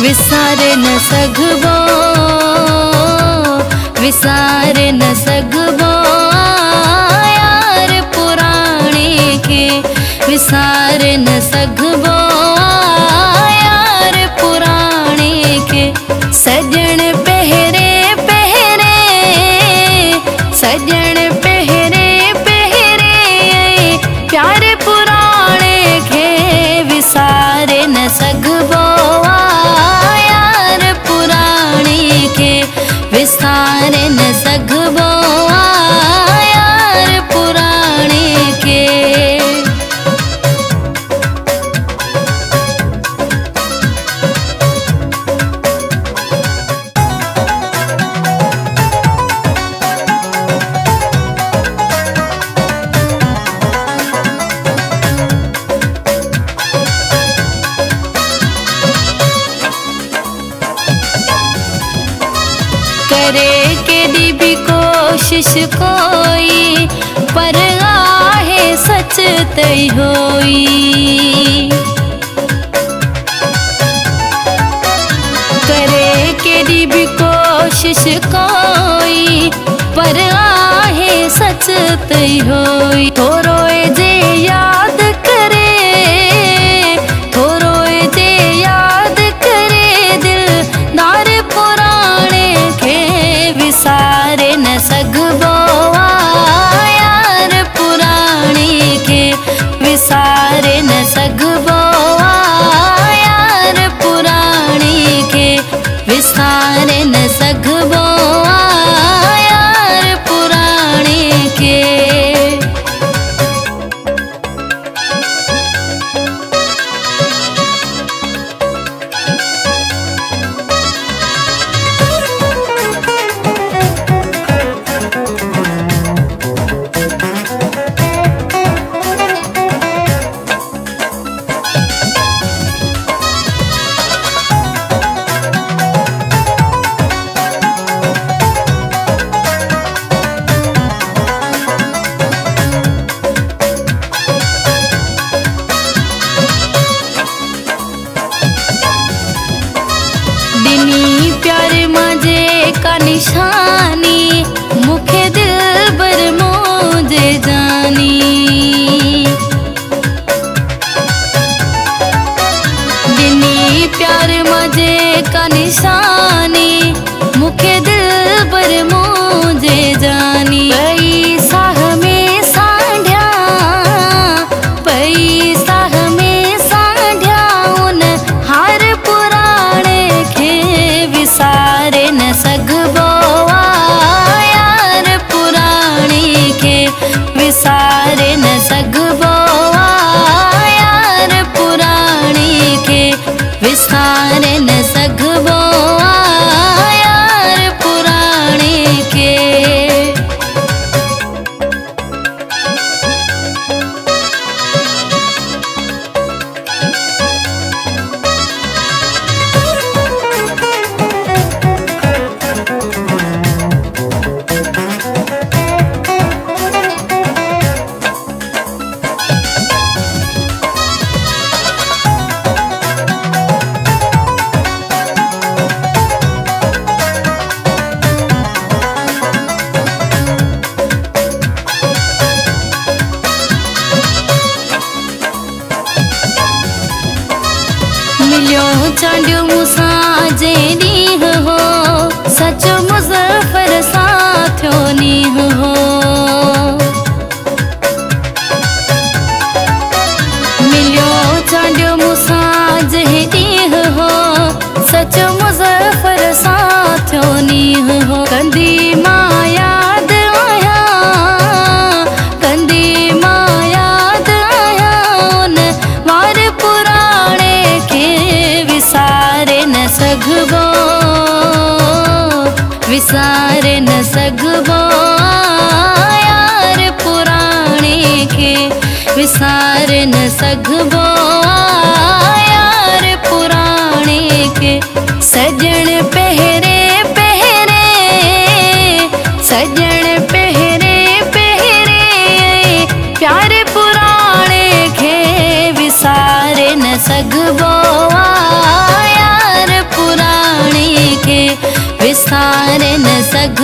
विसार न सघबो विसार न सघबो यार पुराणे पुराणी विसार न सघबो करे केॾी भी कोशिश कोई, पर आहे सच तई होई। करे केॾी भी कोशिश कोई, पर आहे सच तई होई। थोरो प्यार मज़े का निशान। this time chọn đường विसार न सगबो यार पुराने के विसार न सगबो सारन सघ